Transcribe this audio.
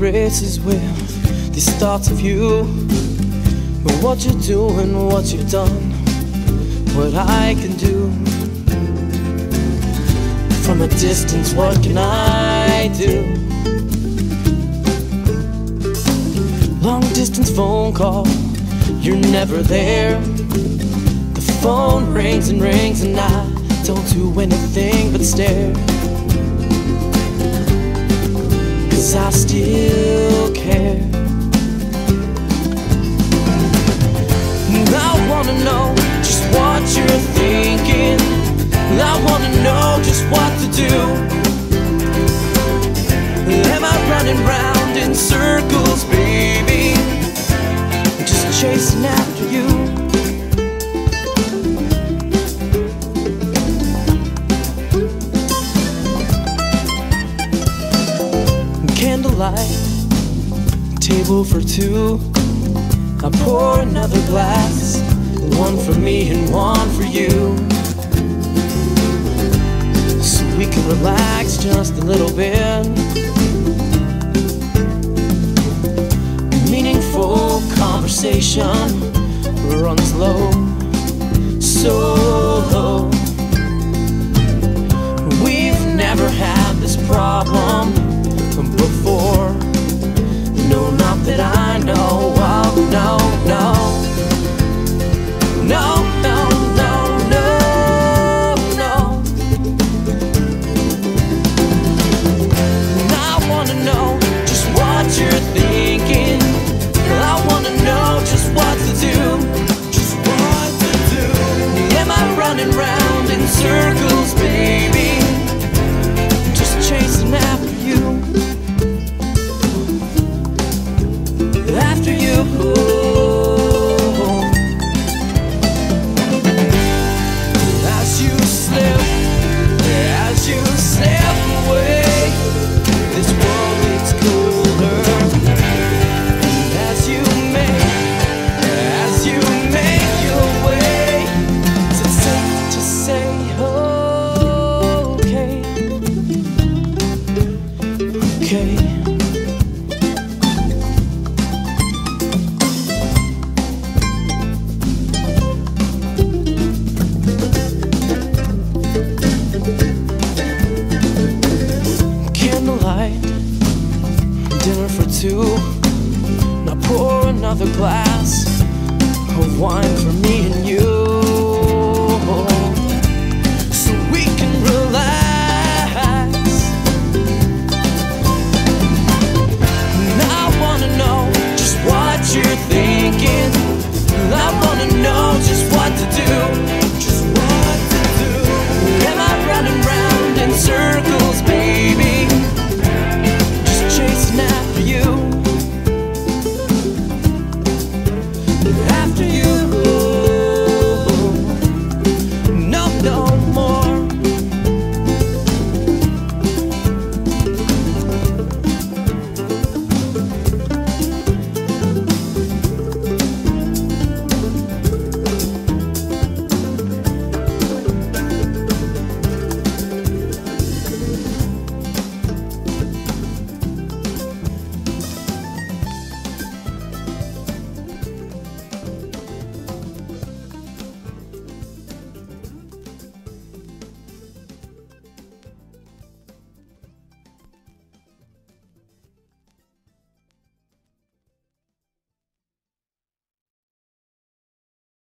races with these thoughts of you. But what you're doing, what you've done, what I can do. From a distance, what can I do? Long distance phone call, you're never there. The phone rings and rings, and I don't do anything but stare. Cause I still care. And I wanna know just what you're thinking. I wanna know just what to do. Am I running round in circles, baby? Just chasing after you. Table for two. I pour another glass, one for me and one for you. So we can relax just a little bit. Meaningful conversation runs low, so low. We've never had this problem before. Two. Now pour another glass of wine